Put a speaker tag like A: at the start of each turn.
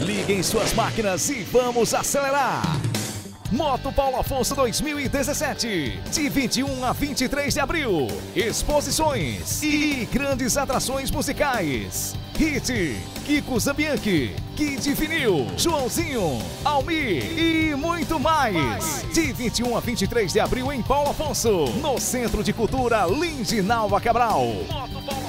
A: Liguem suas máquinas e vamos acelerar! Moto Paulo Afonso 2017, de 21 a 23 de abril. Exposições e grandes atrações musicais. Hit, Kiko Zambianchi, Kid Vinil, Joãozinho, Almir e muito mais. De 21 a 23 de abril em Paulo Afonso, no Centro de Cultura Lindinalva Cabral. Moto Paulo